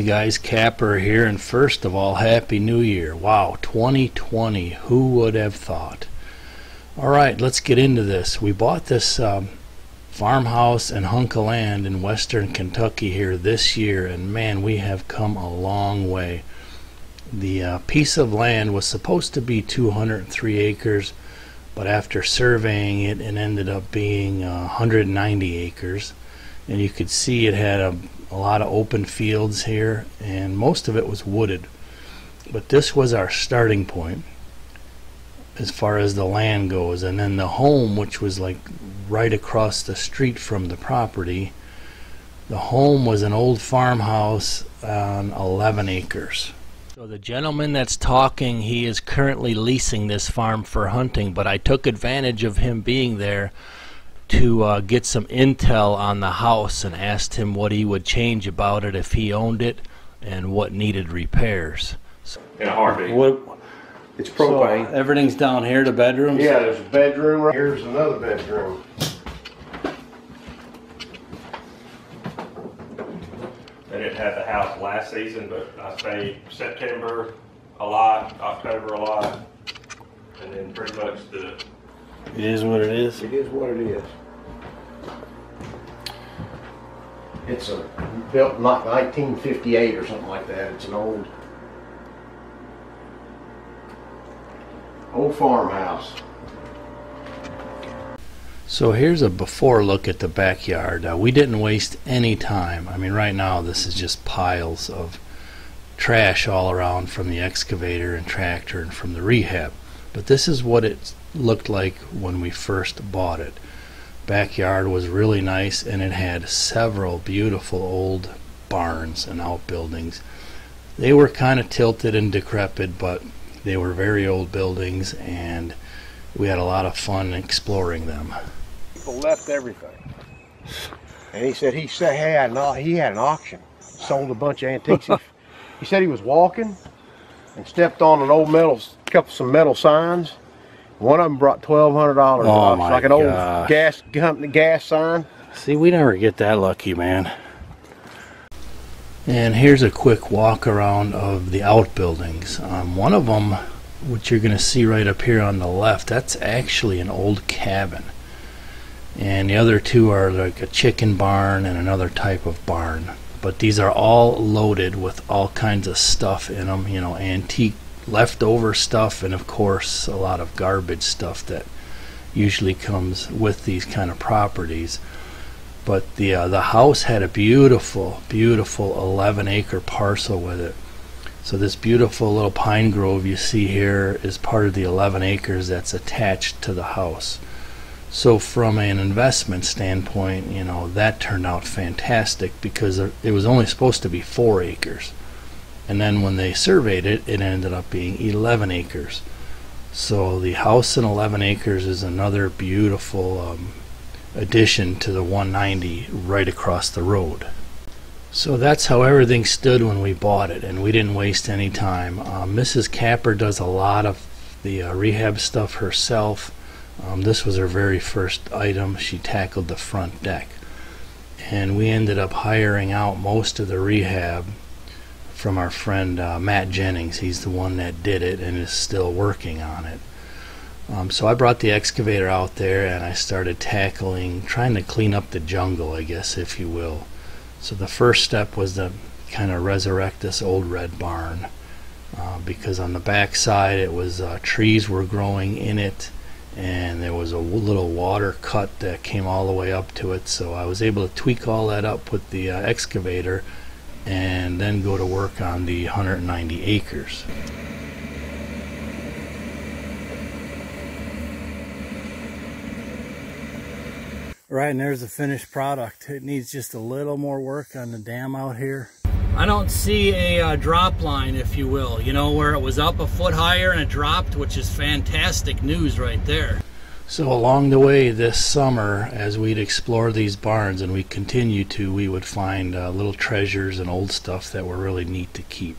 Hey guys, Kapper here, and first of all, Happy New Year. Wow, 2020, who would have thought? Alright, let's get into this. We bought this um, farmhouse and hunk of land in western Kentucky here this year, and man, we have come a long way. The uh, piece of land was supposed to be 203 acres, but after surveying it, it ended up being uh, 190 acres. And you could see it had a a lot of open fields here and most of it was wooded. But this was our starting point as far as the land goes. And then the home which was like right across the street from the property the home was an old farmhouse on 11 acres. So the gentleman that's talking he is currently leasing this farm for hunting but I took advantage of him being there to uh, get some intel on the house and asked him what he would change about it if he owned it and what needed repairs. in a heartbeat. What, It's so propane. everything's down here, the bedrooms? yeah, there's a bedroom. right Here's another bedroom. They didn't have the house last season, but I stayed September a lot, October a lot, and then pretty much the It is what it is. It is what it is. It's a built like 1958 or something like that. It's an old old farmhouse. So here's a before look at the backyard. Uh, we didn't waste any time. I mean, right now this is just piles of trash all around from the excavator and tractor and from the rehab. But this is what it looked like when we first bought it. Backyard was really nice and it had several beautiful old barns and outbuildings. They were kind of tilted and decrepit, but they were very old buildings and we had a lot of fun exploring them. People left everything. And he said he said he had an, he had an auction, sold a bunch of antiques. he, he said he was walking and stepped on an old metal, couple some metal signs. One of them brought twelve hundred dollars. Oh, my like an old gosh. gas company gas sign. See, we never get that lucky, man. And here's a quick walk around of the outbuildings. Um, one of them, which you're going to see right up here on the left, that's actually an old cabin. And the other two are like a chicken barn and another type of barn. But these are all loaded with all kinds of stuff in them, you know, antique leftover stuff, and of course, a lot of garbage stuff that usually comes with these kind of properties. But the uh, the house had a beautiful beautiful 11 acre parcel with it. So this beautiful little pine grove you see here is part of the 11 acres that's attached to the house. So from an investment standpoint you know that turned out fantastic because it was only supposed to be 4 acres and then when they surveyed it it ended up being 11 acres so the house in 11 acres is another beautiful um, addition to the 190 right across the road. So that's how everything stood when we bought it, and we didn't waste any time. Uh, Mrs. Kapper does a lot of the uh, rehab stuff herself. Um, this was her very first item. She tackled the front deck. And we ended up hiring out most of the rehab from our friend uh, Matt Jennings. He's the one that did it and is still working on it. Um, so I brought the excavator out there and I started tackling, trying to clean up the jungle, I guess, if you will. So the first step was to kind of resurrect this old red barn uh, because on the back side it was uh, trees were growing in it and there was a little water cut that came all the way up to it. So I was able to tweak all that up with the uh, excavator and then go to work on the 190 acres. Right, and there's the finished product. It needs just a little more work on the dam out here. I don't see a uh, drop line, if you will, you know, where it was up a foot higher and it dropped, which is fantastic news right there. So along the way this summer, as we'd explore these barns, and we continue to, we would find uh, little treasures and old stuff that were really neat to keep.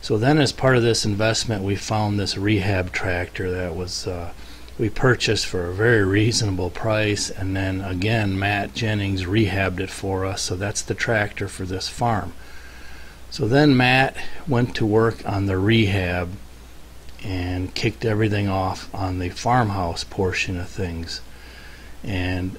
So then, as part of this investment, we found this rehab tractor that was uh, we purchased for a very reasonable price, and then again, Matt Jennings rehabbed it for us. So that's the tractor for this farm. So then Matt went to work on the rehab and kicked everything off on the farmhouse portion of things. And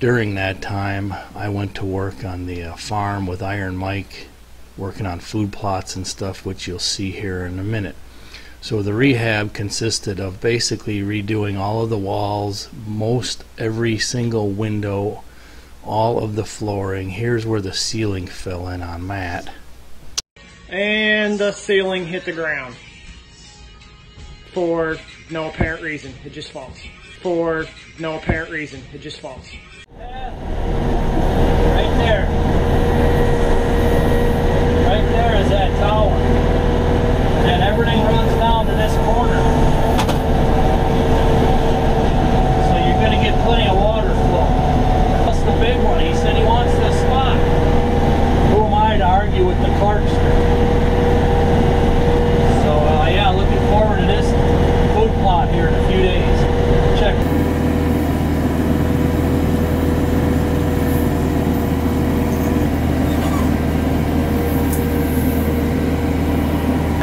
during that time, I went to work on the uh, farm with Iron Mike, working on food plots and stuff, which you'll see here in a minute. So the rehab consisted of basically redoing all of the walls, most every single window, all of the flooring. Here's where the ceiling fell in on Matt. And the ceiling hit the ground. For no apparent reason, it just falls. For no apparent reason, it just falls. Right there. Right there is that tower. And everything runs down to this corner. So you're going to get plenty of water flow. That's the big one. He said he wants this spot. Who am I to argue with the Clarkster? So uh, yeah, looking forward to this food plot here in a few days. Check.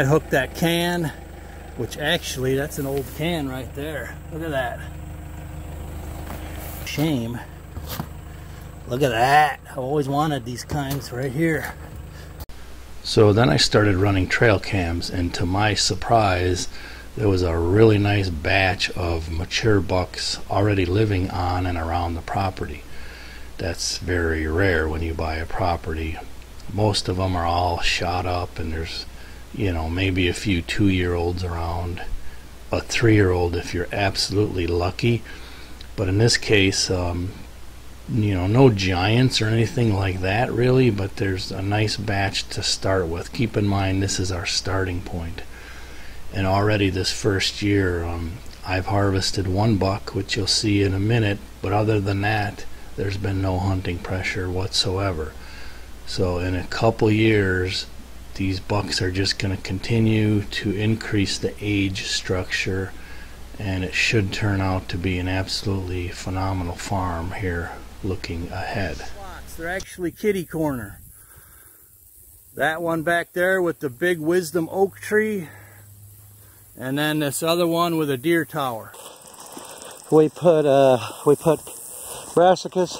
I hooked that can, which actually that's an old can right there. Look at that. Shame. Look at that. I always wanted these kinds right here. So then I started running trail cams, and to my surprise, there was a really nice batch of mature bucks already living on and around the property. That's very rare when you buy a property. Most of them are all shot up, and there's you know, maybe a few two year olds around, a three year old if you're absolutely lucky. But in this case, um, you know, no giants or anything like that really, but there's a nice batch to start with. Keep in mind, this is our starting point. And already this first year, um, I've harvested one buck, which you'll see in a minute, but other than that, there's been no hunting pressure whatsoever. So in a couple years, these bucks are just going to continue to increase the age structure and it should turn out to be an absolutely phenomenal farm here looking ahead. They're actually kitty corner. That one back there with the big wisdom oak tree and then this other one with a deer tower. We put uh we put brassicas.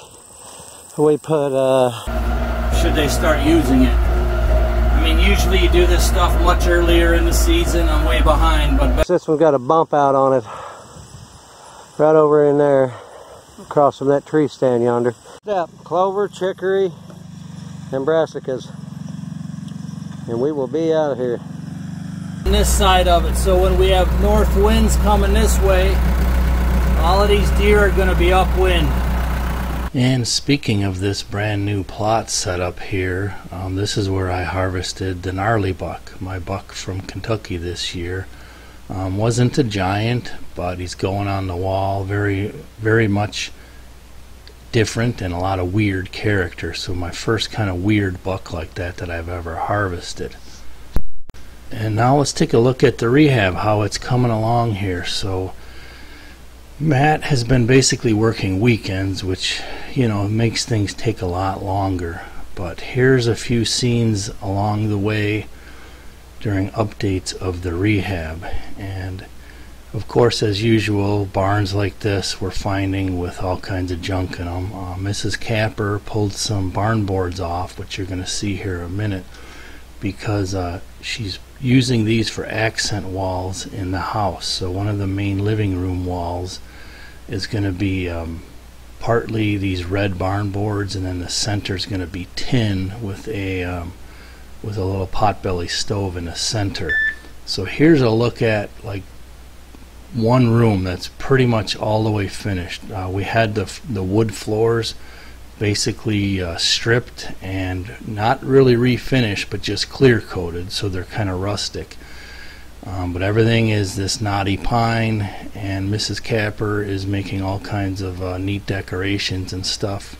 We put uh Should they start using it? Mean, usually you do this stuff much earlier in the season. I'm way behind, but this one got a bump out on it. Right over in there. Across from that tree stand yonder. Step, clover, chicory, and brassicas. And we will be out of here. this side of it. So when we have north winds coming this way, all of these deer are going to be upwind. And speaking of this brand new plot setup here, um, this is where I harvested the gnarly buck, my buck from Kentucky this year. Um, wasn't a giant, but he's going on the wall, very, very much different and a lot of weird character. So my first kind of weird buck like that that I've ever harvested. And now let's take a look at the rehab, how it's coming along here. So Matt has been basically working weekends, which, you know, makes things take a lot longer. But here's a few scenes along the way during updates of the rehab. And of course, as usual, barns like this we're finding with all kinds of junk in them. Uh, Mrs. Kapper pulled some barn boards off, which you're going to see here in a minute, because uh, she's using these for accent walls in the house. So one of the main living room walls is going to be um, partly these red barn boards, and then the center is going to be tin with a um, with a little potbelly stove in the center. So here's a look at like one room that's pretty much all the way finished. Uh, we had the the wood floors basically uh, stripped and not really refinished, but just clear coated, so they're kind of rustic. Um, but everything is this knotty pine, and Mrs. Kapper is making all kinds of uh, neat decorations and stuff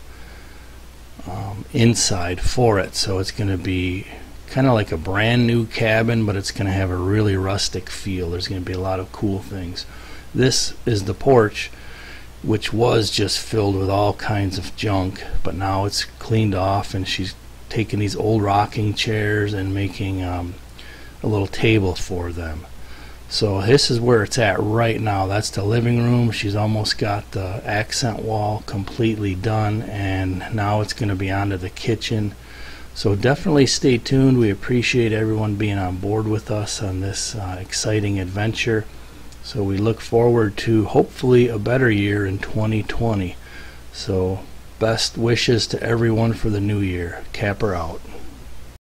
um, inside for it. So it's going to be kind of like a brand new cabin, but it's going to have a really rustic feel. There's going to be a lot of cool things. This is the porch, which was just filled with all kinds of junk, but now it's cleaned off, and she's taking these old rocking chairs and making um, a little table for them. So this is where it's at right now. That's the living room. She's almost got the accent wall completely done, and now it's going to be onto the kitchen. So definitely stay tuned. We appreciate everyone being on board with us on this uh, exciting adventure. So we look forward to hopefully a better year in 2020. So best wishes to everyone for the new year. Kapper out.